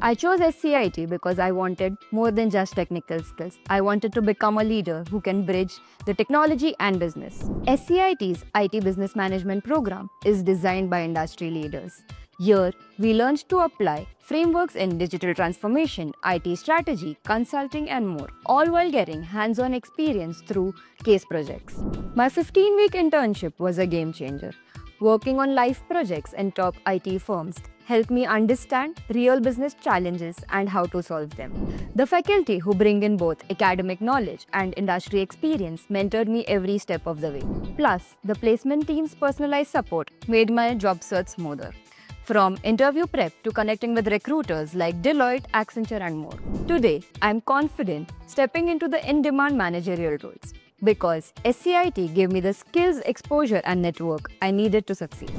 I chose SCIT because I wanted more than just technical skills. I wanted to become a leader who can bridge the technology and business. SCIT's IT Business Management program is designed by industry leaders. Here, we learned to apply frameworks in digital transformation, IT strategy, consulting, and more, all while getting hands on experience through case projects. My 15 week internship was a game changer. Working on life projects in top IT firms helped me understand real business challenges and how to solve them. The faculty who bring in both academic knowledge and industry experience mentored me every step of the way. Plus, the placement team's personalized support made my job search smoother. From interview prep to connecting with recruiters like Deloitte, Accenture, and more. Today, I'm confident stepping into the in demand managerial roles because SCIT gave me the skills, exposure, and network I needed to succeed.